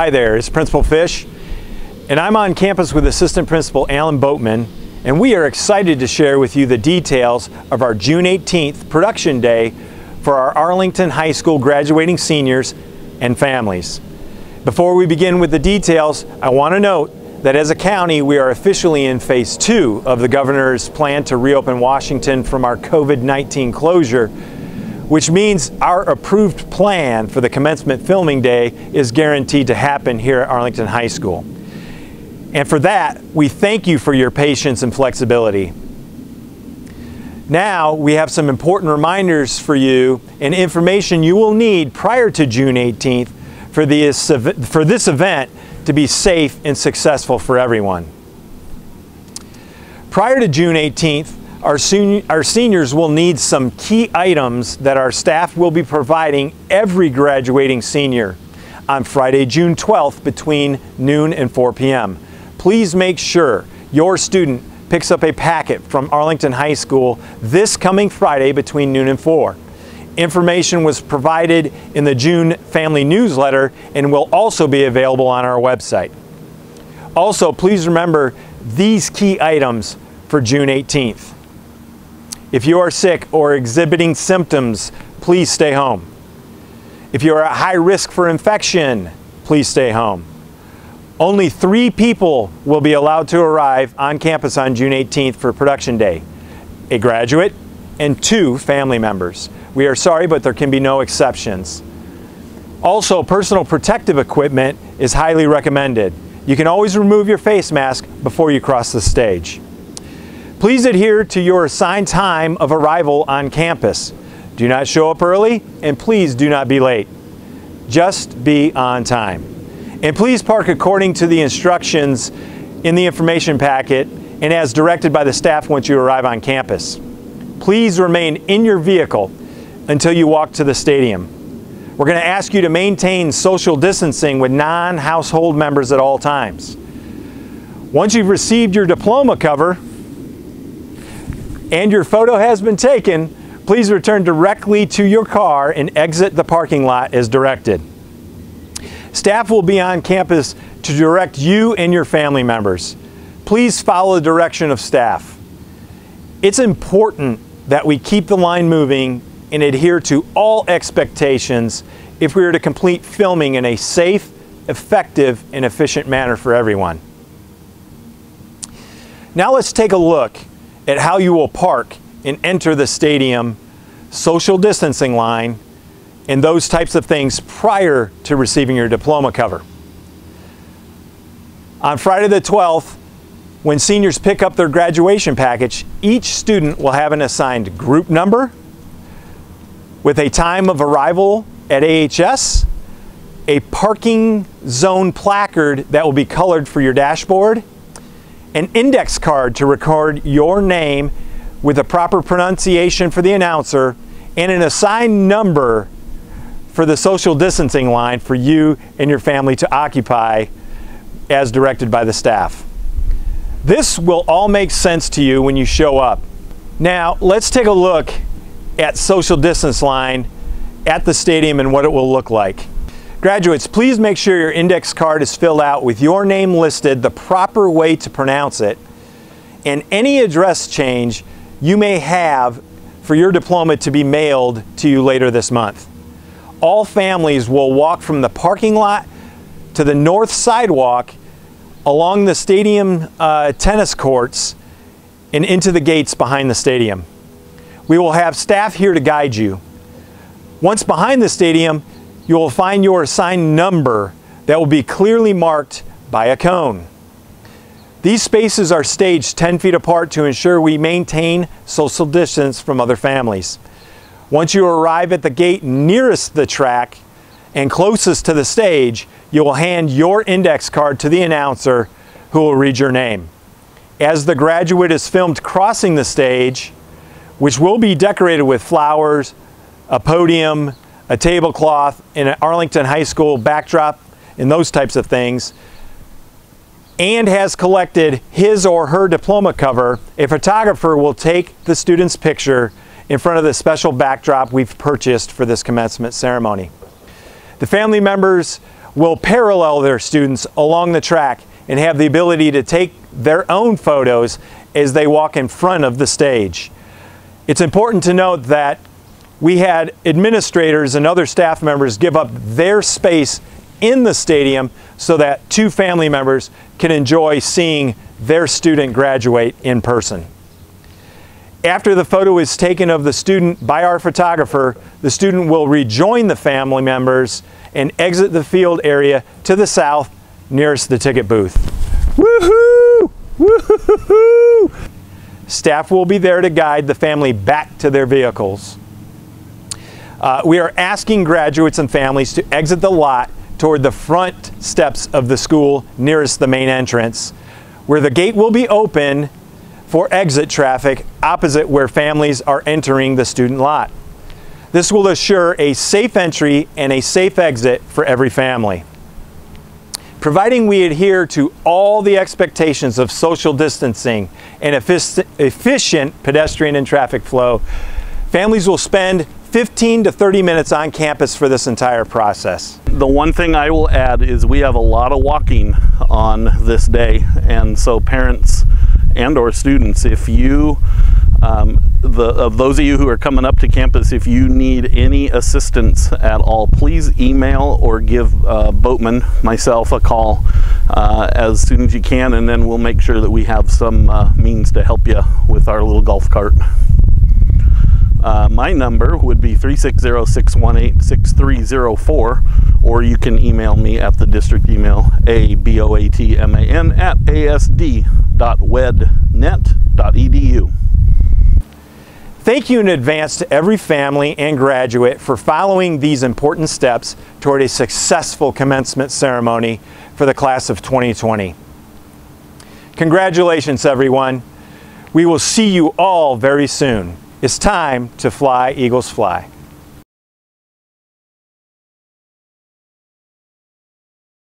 Hi there, it's Principal Fish, and I'm on campus with Assistant Principal Alan Boatman, and we are excited to share with you the details of our June 18th production day for our Arlington High School graduating seniors and families. Before we begin with the details, I want to note that as a county, we are officially in phase two of the governor's plan to reopen Washington from our COVID-19 closure, which means our approved plan for the commencement filming day is guaranteed to happen here at Arlington High School. And for that, we thank you for your patience and flexibility. Now, we have some important reminders for you and information you will need prior to June 18th for this, for this event to be safe and successful for everyone. Prior to June 18th, our, sen our seniors will need some key items that our staff will be providing every graduating senior on Friday, June 12th between noon and 4 p.m. Please make sure your student picks up a packet from Arlington High School this coming Friday between noon and 4. Information was provided in the June family newsletter and will also be available on our website. Also, please remember these key items for June 18th. If you are sick or exhibiting symptoms, please stay home. If you are at high risk for infection, please stay home. Only three people will be allowed to arrive on campus on June 18th for production day. A graduate and two family members. We are sorry, but there can be no exceptions. Also, personal protective equipment is highly recommended. You can always remove your face mask before you cross the stage. Please adhere to your assigned time of arrival on campus. Do not show up early, and please do not be late. Just be on time. And please park according to the instructions in the information packet and as directed by the staff once you arrive on campus. Please remain in your vehicle until you walk to the stadium. We're going to ask you to maintain social distancing with non-household members at all times. Once you've received your diploma cover and your photo has been taken, please return directly to your car and exit the parking lot as directed. Staff will be on campus to direct you and your family members. Please follow the direction of staff. It's important that we keep the line moving and adhere to all expectations if we are to complete filming in a safe, effective, and efficient manner for everyone. Now let's take a look at how you will park and enter the stadium, social distancing line, and those types of things prior to receiving your diploma cover. On Friday the 12th, when seniors pick up their graduation package, each student will have an assigned group number, with a time of arrival at AHS, a parking zone placard that will be colored for your dashboard, an index card to record your name with a proper pronunciation for the announcer, and an assigned number for the social distancing line for you and your family to occupy as directed by the staff. This will all make sense to you when you show up. Now, let's take a look at social distance line at the stadium and what it will look like. Graduates, please make sure your index card is filled out with your name listed, the proper way to pronounce it, and any address change you may have for your diploma to be mailed to you later this month. All families will walk from the parking lot to the north sidewalk along the stadium uh, tennis courts and into the gates behind the stadium. We will have staff here to guide you. Once behind the stadium, you will find your assigned number that will be clearly marked by a cone. These spaces are staged 10 feet apart to ensure we maintain social distance from other families. Once you arrive at the gate nearest the track and closest to the stage, you will hand your index card to the announcer who will read your name. As the graduate is filmed crossing the stage, which will be decorated with flowers, a podium, a tablecloth, in an Arlington High School backdrop, and those types of things, and has collected his or her diploma cover, a photographer will take the student's picture in front of the special backdrop we've purchased for this commencement ceremony. The family members will parallel their students along the track and have the ability to take their own photos as they walk in front of the stage. It's important to note that we had administrators and other staff members give up their space in the stadium so that two family members can enjoy seeing their student graduate in person. After the photo is taken of the student by our photographer, the student will rejoin the family members and exit the field area to the south nearest the ticket booth. Woohoo! Woohoo! Staff will be there to guide the family back to their vehicles. Uh, we are asking graduates and families to exit the lot toward the front steps of the school nearest the main entrance, where the gate will be open for exit traffic opposite where families are entering the student lot. This will assure a safe entry and a safe exit for every family. Providing we adhere to all the expectations of social distancing and efficient pedestrian and traffic flow, families will spend 15 to 30 minutes on campus for this entire process. The one thing I will add is we have a lot of walking on this day and so parents and or students if you um, the, of those of you who are coming up to campus, if you need any assistance at all, please email or give uh, Boatman, myself, a call uh, as soon as you can, and then we'll make sure that we have some uh, means to help you with our little golf cart. Uh, my number would be 360-618-6304 or you can email me at the district email a-b-o-a-t-m-a-n at asd.wednet.edu. Thank you in advance to every family and graduate for following these important steps toward a successful commencement ceremony for the class of 2020. Congratulations, everyone. We will see you all very soon. It's time to fly, Eagles fly.